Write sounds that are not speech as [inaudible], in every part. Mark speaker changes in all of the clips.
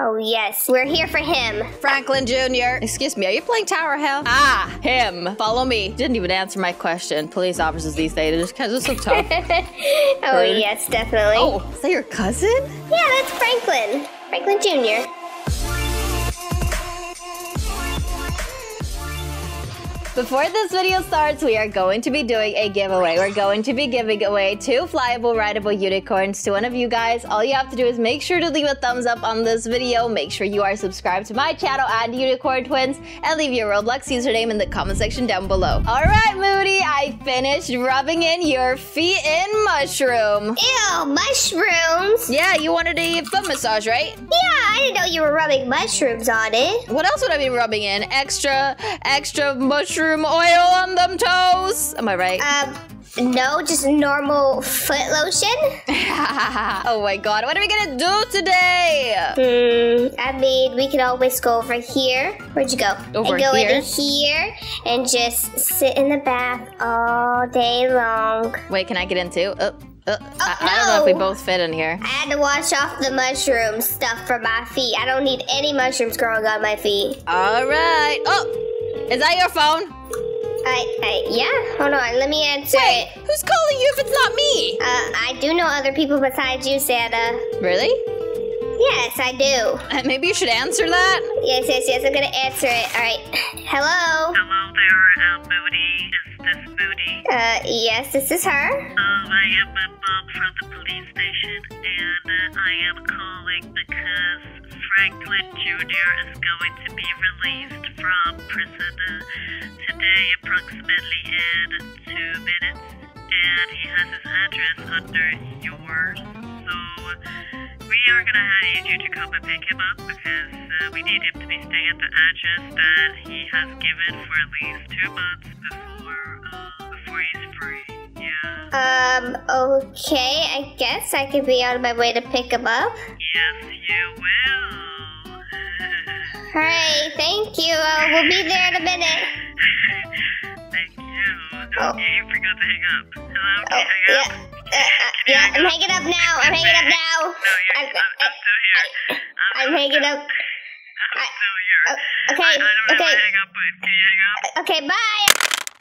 Speaker 1: Oh, yes. We're here for him.
Speaker 2: Franklin Jr. Excuse me, are you playing Tower Hell? Ah, him. Follow me. Didn't even answer my question. Police officers these days are just kind of so [laughs] tough.
Speaker 1: oh,
Speaker 2: Rude.
Speaker 1: yes, definitely.
Speaker 2: oh, is that your cousin?
Speaker 1: Yeah, that's Franklin. Franklin Jr.
Speaker 2: Before this video starts, we are going to be doing a giveaway. We're going to be giving away two flyable, rideable unicorns to one of you guys. All you have to do is make sure to leave a thumbs up on this video, make sure you are subscribed to my channel and Unicorn Twins, and leave your Roblox username in the comment section down below. All right, Moody, I finished rubbing in your feet in mushroom.
Speaker 1: Ew, mushrooms.
Speaker 2: Yeah, you wanted a foot massage, right?
Speaker 1: Yeah, I didn't know you were rubbing mushrooms on it.
Speaker 2: What else would I be rubbing in? Extra, extra mushroom oil on them toes? Am I right?
Speaker 1: Um, no, just normal foot lotion. [laughs]
Speaker 2: oh my god, what are we gonna do today?
Speaker 1: Hmm, I mean, we could always go over here. Where'd you go?
Speaker 2: Over
Speaker 1: and go
Speaker 2: here?
Speaker 1: into here and just sit in the bath all day long.
Speaker 2: Wait, can I get in too? Uh, uh, I, I don't know if we both fit in here.
Speaker 1: I had to wash off the mushroom stuff from my feet. I don't need any mushrooms growing on my feet.
Speaker 2: Alright. Oh, is that your phone?
Speaker 1: I, I, yeah. Hold on, let me answer
Speaker 2: Wait,
Speaker 1: it.
Speaker 2: who's calling you if it's not me?
Speaker 1: Uh, I do know other people besides you, Sanna.
Speaker 2: Really?
Speaker 1: Yes, I do.
Speaker 2: Uh, Maybe you should answer that?
Speaker 1: Yes, yes, yes. I'm gonna answer it. All right. Hello.
Speaker 3: Hello there, uh, Moody. Is this Moody?
Speaker 1: Uh, yes, this is her.
Speaker 3: Um, I am uh, Bob from the police station, and uh, I am calling because Franklin Jr. is going to be released from prison uh, today, approximately in two minutes, and he has his address under yours. So we are gonna need you to come and pick him up because uh, we need him to be staying at the address that he has given for at least two months before uh, before he's free.
Speaker 1: Um, okay. I guess I could be on my way to pick him up.
Speaker 3: Yes, you will. [laughs]
Speaker 1: Right. Thank you. Uh, we'll be there in a minute. [laughs]
Speaker 3: Thank you.
Speaker 1: Oh.
Speaker 3: Okay, you forgot to hang up. Hello,
Speaker 1: Oh,
Speaker 3: you hang
Speaker 1: yeah.
Speaker 3: up?
Speaker 1: Uh, uh, yeah, I'm hanging up now. I'm hanging up now.
Speaker 3: No,
Speaker 1: I'm,
Speaker 3: I'm, I'm still here. I'm,
Speaker 1: I'm hanging up. [laughs]
Speaker 3: I'm still here.
Speaker 1: Oh, okay,
Speaker 3: I, I
Speaker 1: okay.
Speaker 3: if I hang up, but can you hang up?
Speaker 1: Okay, bye.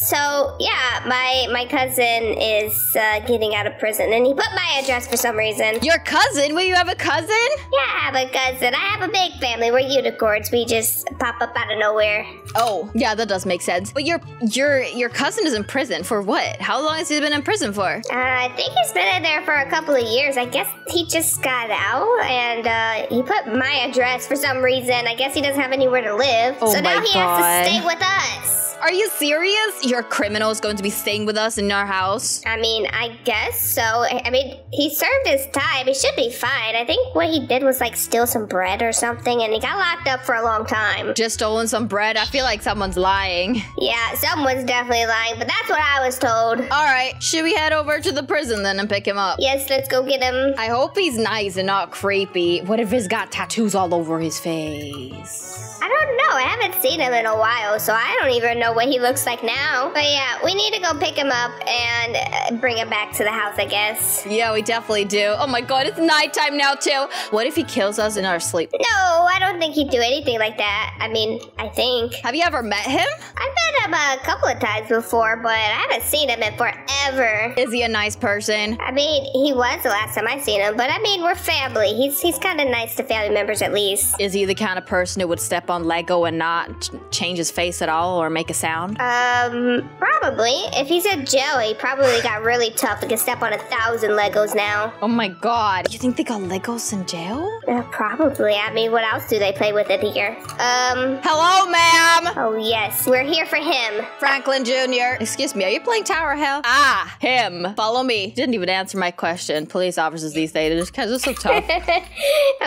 Speaker 1: So yeah, my my cousin is uh, getting out of prison, and he put my address for some reason.
Speaker 2: Your cousin? Will you have a cousin?
Speaker 1: Yeah, I have a cousin. I have a big family. We're unicorns. We just pop up out of nowhere.
Speaker 2: Oh, yeah, that does make sense. But your your your cousin is in prison for what? How long has he been in prison for?
Speaker 1: Uh, I think he's been in there for a couple of years. I guess he just got out, and uh, he put my address for some reason. I guess he doesn't have anywhere to live,
Speaker 2: Oh
Speaker 1: so now he
Speaker 2: God.
Speaker 1: has to stay with us.
Speaker 2: Are you serious? Your criminal is going to be staying with us in our house?
Speaker 1: I mean, I guess so. I mean, he served his time. He should be fine. I think what he did was like steal some bread or something, and he got locked up for a long time.
Speaker 2: Just stolen some bread? I feel like someone's lying.
Speaker 1: Yeah, someone's definitely lying, but that's what I was told.
Speaker 2: All right, should we head over to the prison then and pick him up?
Speaker 1: Yes, let's go get him.
Speaker 2: I hope he's nice and not creepy. What if he's got tattoos all over his face?
Speaker 1: I don't know. I haven't seen him in a while, so I don't even know what he looks like now. But yeah, we need to go pick him up and uh, bring him back to the house, I guess.
Speaker 2: Yeah, we definitely do. Oh my god, it's nighttime now too. What if he kills us in our sleep?
Speaker 1: No, I don't think he'd do anything like that. I mean, I think.
Speaker 2: Have you ever met him?
Speaker 1: I've met him a couple of times before, but I haven't seen him in forever.
Speaker 2: Is he a nice person?
Speaker 1: I mean, he was the last time I seen him, but I mean, we're family. He's he's kind of nice to family members at least.
Speaker 2: Is he the kind of person who would step on Lego and not change his face at all or make a sound?
Speaker 1: Um, probably. If he's in jail, he probably got really tough and can step on a thousand Legos now.
Speaker 2: Oh my god. You think they got Legos in jail?
Speaker 1: Uh, probably. I mean, what else do they play with in here? Um.
Speaker 2: Hello, ma'am!
Speaker 1: Oh yes, we're here for him.
Speaker 2: Franklin Jr. Excuse me, are you playing Tower Hell? Ah, him. Follow me. Didn't even answer my question. Police officers these days are just kind of so [laughs] tough.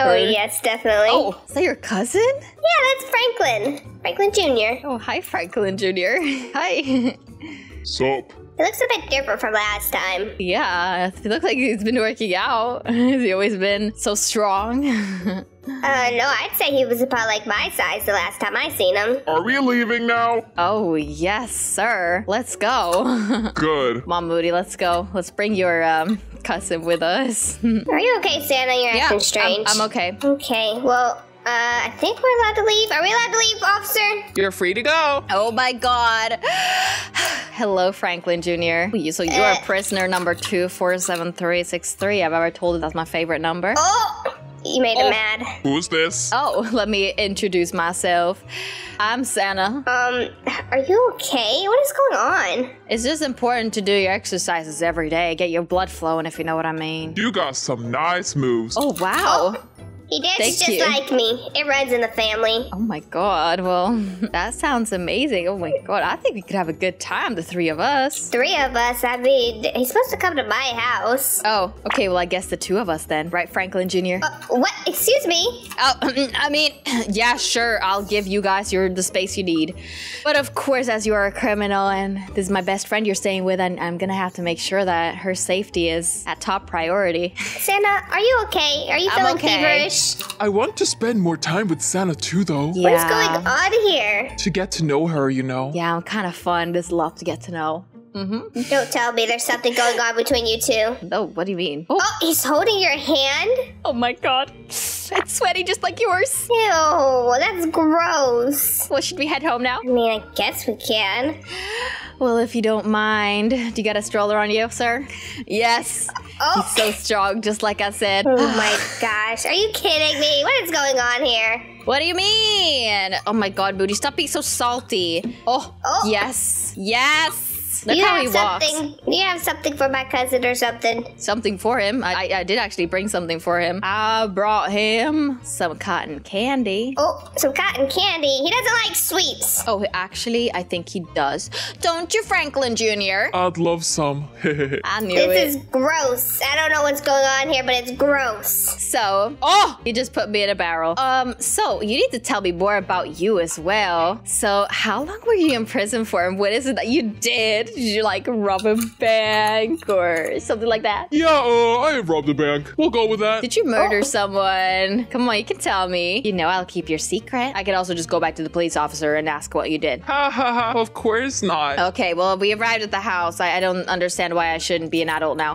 Speaker 1: oh
Speaker 2: Rude.
Speaker 1: yes, definitely.
Speaker 2: oh, is that your cousin?
Speaker 1: Yeah, that's Franklin. Franklin Jr.
Speaker 2: Oh, hi, Franklin Jr. [laughs] hi.
Speaker 4: Sup?
Speaker 1: He looks a bit different from last time.
Speaker 2: yeah, he looks like he's been working out. [laughs] Has he always been so strong? [laughs]
Speaker 1: Uh, no, I'd say he was about like my size the last time I seen him.
Speaker 4: Are we leaving now?
Speaker 2: oh, yes, sir. Let's go.
Speaker 4: Good.
Speaker 2: Mom Moody, let's go. Let's bring your um, cousin with us.
Speaker 1: Are you okay, Sanna? You're
Speaker 2: yeah,
Speaker 1: acting
Speaker 2: I'm,
Speaker 1: strange.
Speaker 2: I'm okay.
Speaker 1: Okay, well, Uh, I think we're allowed to leave. Are we allowed to leave, officer?
Speaker 5: You're free to go.
Speaker 2: Oh my god. [sighs] Hello, Franklin Jr. So you're
Speaker 1: Uh.
Speaker 2: prisoner number 247363. I've ever told you that's my favorite number.
Speaker 1: Oh, you made him
Speaker 5: Oh.
Speaker 1: mad.
Speaker 4: Who's this?
Speaker 2: Oh, [laughs] let me introduce myself. I'm Sanna.
Speaker 1: Um, are you okay? What is going on?
Speaker 2: It's just important to do your exercises every day, get your blood flowing, if you know what I mean.
Speaker 4: You got some nice moves.
Speaker 2: Oh, wow.
Speaker 1: He dances
Speaker 2: Thank
Speaker 1: just
Speaker 2: you.
Speaker 1: like me. It runs in the family.
Speaker 2: Oh my god, well, [laughs] that sounds amazing. Oh my god, I think we could have a good time, the three of us.
Speaker 1: Three of us. I mean, he's supposed to come to my house.
Speaker 2: Oh, okay, well, I guess the two of us then, right, Franklin Jr.?
Speaker 1: Uh, what? Excuse me.
Speaker 2: Oh, [clears throat] I mean, [clears throat] yeah, sure, I'll give you guys your the space you need. But of course, as you are a criminal and this is my best friend you're staying with, and I'm gonna have to make sure that her safety is at top priority.
Speaker 1: Sanna, are you okay? Are you feeling
Speaker 2: okay.
Speaker 1: feverish?
Speaker 4: I want to spend more time with Sanna too, though.
Speaker 2: Yeah.
Speaker 1: What is going on here?
Speaker 4: To get to know her, you know.
Speaker 2: Yeah, I'm kind of fun. There's a lot to get to know. Mm-hmm.
Speaker 1: Don't tell me there's something going on between you two.
Speaker 2: Oh, what do you mean? Oh,
Speaker 1: Oh, he's holding your hand?
Speaker 2: oh my god. It's sweaty just like yours.
Speaker 1: Ew, that's gross.
Speaker 2: Well, should we head home now?
Speaker 1: I mean, I guess we can.
Speaker 2: Well, if you don't mind, do you got a stroller on you, sir? Yes.
Speaker 1: Oh,
Speaker 2: He's so strong, just like I said.
Speaker 1: oh my gosh. Are you kidding me? What is going on here?
Speaker 2: What do you mean? Oh my god, Moody, stop being so salty. Oh,
Speaker 1: Oh.
Speaker 2: yes. Yes. Look
Speaker 1: you
Speaker 2: how
Speaker 1: have
Speaker 2: he walks.
Speaker 1: something. You have something for my cousin or something.
Speaker 2: Something for him. I, I, I did actually bring something for him. I brought him some cotton candy.
Speaker 1: Oh, some cotton candy. He doesn't like sweets.
Speaker 2: Oh, actually, I think he does. Don't you, Franklin Jr.?
Speaker 4: I'd love some. [laughs]
Speaker 2: I knew
Speaker 1: This is gross. I don't know what's going on here, but it's gross.
Speaker 2: So, oh, you just put me in a barrel. Um, so you need to tell me more about you as well. So, how long were you in prison for, and what is it that you did? Did you like rob a bank or something like that?
Speaker 4: yeah, uh, I robbed a bank. We'll go with that.
Speaker 2: Did you murder
Speaker 1: Oh.
Speaker 2: someone? Come on, you can tell me. You know, I'll keep your secret. I could also just go back to the police officer and ask what you did.
Speaker 4: Ha ha ha, of course not.
Speaker 2: Okay, well, we arrived at the house. I, I don't understand why I shouldn't be an adult now.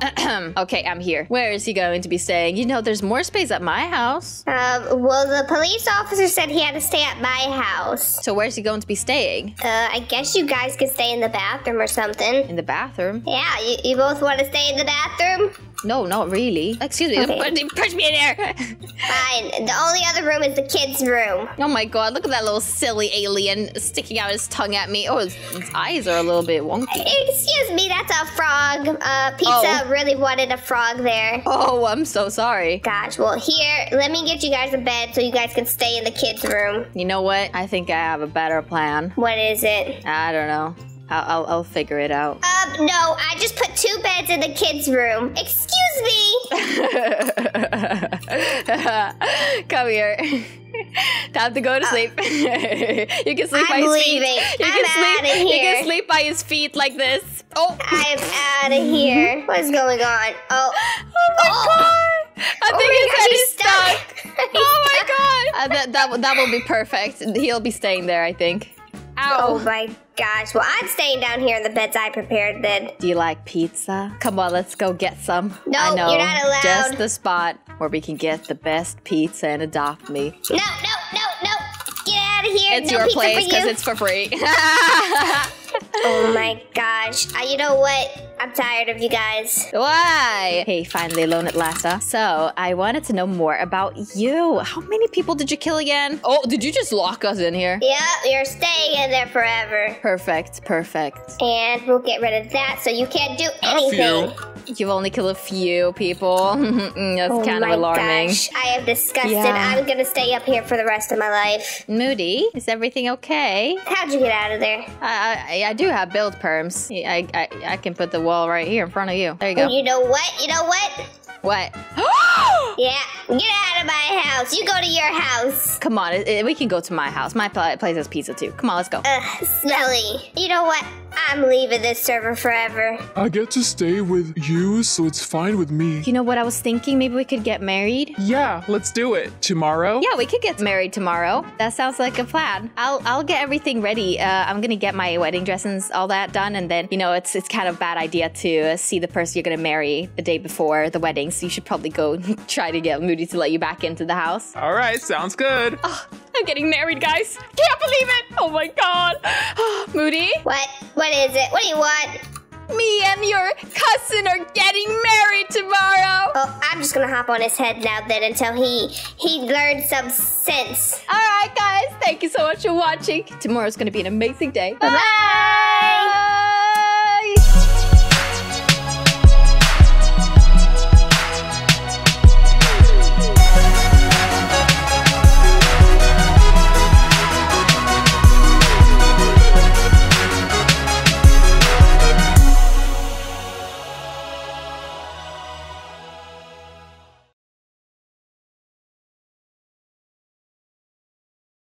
Speaker 2: [clears throat] okay, I'm here. Where is he going to be staying? You know, there's more space at my house.
Speaker 1: Um, well, the police officer said he had to stay at my house.
Speaker 2: So, where's he going to be staying?
Speaker 1: Uh, I guess you guys could stay in the bathroom or something.
Speaker 2: In the bathroom?
Speaker 1: Yeah, you, you both want to stay in the bathroom?
Speaker 2: No, not really. Excuse me.
Speaker 1: Okay.
Speaker 2: Don't [laughs] Push me in there.
Speaker 1: Fine. The only other room is the kids' room.
Speaker 2: oh my god, look at that little silly alien sticking out his tongue at me. Oh, his, his eyes are a little bit wonky.
Speaker 1: Excuse me, that's a frog. Uh, Pizza
Speaker 2: Oh.
Speaker 1: really wanted a frog there.
Speaker 2: Oh, I'm so sorry.
Speaker 1: Gosh, well, here, let me get you guys a bed so you guys can stay in the kids' room.
Speaker 2: You know what? I think I have a better plan.
Speaker 1: What is it?
Speaker 2: I don't know. I'll, I'll, I'll figure it out.
Speaker 1: Um, no, I just put two beds in the kids' room. Excuse me. [laughs]
Speaker 2: Come here. [laughs] Time to go to sleep. [laughs] you can sleep by
Speaker 1: I'm
Speaker 2: his
Speaker 1: leaving.
Speaker 2: feet. You
Speaker 1: I'm
Speaker 2: can sleep.
Speaker 1: outta
Speaker 2: You can sleep by his feet like this. Oh.
Speaker 1: I'm out of here. What's going on? Oh,
Speaker 2: Oh my
Speaker 1: Oh.
Speaker 2: god! I
Speaker 1: Oh
Speaker 2: think
Speaker 1: my
Speaker 2: his
Speaker 1: gosh,
Speaker 2: head
Speaker 1: he's
Speaker 2: is stuck.
Speaker 1: stuck.
Speaker 2: oh my god! I bet that that will be perfect. He'll be staying there, I think.
Speaker 1: oh
Speaker 2: Ow!
Speaker 1: my gosh. Well, I'm staying down here in the beds I prepared then.
Speaker 2: Do you like pizza? Come on, let's go get some.
Speaker 1: No,
Speaker 2: I know,
Speaker 1: you're not allowed.
Speaker 2: Just the spot where we can get the best pizza and adopt me.
Speaker 1: No, no, no, no. Get out of here.
Speaker 2: It's
Speaker 1: no
Speaker 2: your place because it's for free. [laughs]
Speaker 1: Oh my gosh. Uh, you know what? I'm tired of you guys.
Speaker 2: Why? Hey, finally alone at last. huh? So, I wanted to know more about you. How many people did you kill again? Oh, did you just lock us in here?
Speaker 1: Yeah, you're staying in there forever.
Speaker 2: Perfect, perfect.
Speaker 1: And we'll get rid of that so you can't do
Speaker 4: A
Speaker 1: anything.
Speaker 2: You've only killed a few people. [laughs] Mm, That's
Speaker 1: Oh
Speaker 2: kind of alarming.
Speaker 1: gosh. I am disgusted.
Speaker 2: Yeah.
Speaker 1: I'm gonna stay up here for the rest of my life.
Speaker 2: Moody, is everything okay?
Speaker 1: How'd you get out of there?
Speaker 2: I, I I do have build perms. I, I I can put the wall right here in front of you. There you go.
Speaker 1: You know what? You know what?
Speaker 2: What? [gasps]
Speaker 1: Yeah, get out of my house. You go to your house.
Speaker 2: Come on, it, it- we can go to my house. My pla- place has pizza too. Come on, let's go.
Speaker 1: Ugh, smelly. You know what? I'm leaving this server forever.
Speaker 4: I get to stay with you, so it's fine with me.
Speaker 2: You know what I was thinking? Maybe we could get married.
Speaker 4: Yeah, let's do it. Tomorrow?
Speaker 2: Yeah, we could get married tomorrow. That sounds like a plan. I'll I'll get everything ready. Uh, I'm gonna get my wedding dress and all that done, and then you know it's it's kind of bad idea to uh, see the person you're gonna marry the day before the wedding. So you should probably go [laughs] try to get Moody to let you back into the house.
Speaker 4: All right, sounds good.
Speaker 2: I'm getting married, guys. Can't believe it. Oh my god. [gasps] Moody,
Speaker 1: What? What is it? What do you want?
Speaker 2: me and your cousin are getting married tomorrow.
Speaker 1: Oh, I'm just gonna hop on his head now then until he he learns some sense.
Speaker 2: All right, guys. Thank you so much for watching. Tomorrow's gonna be an amazing day. Bye.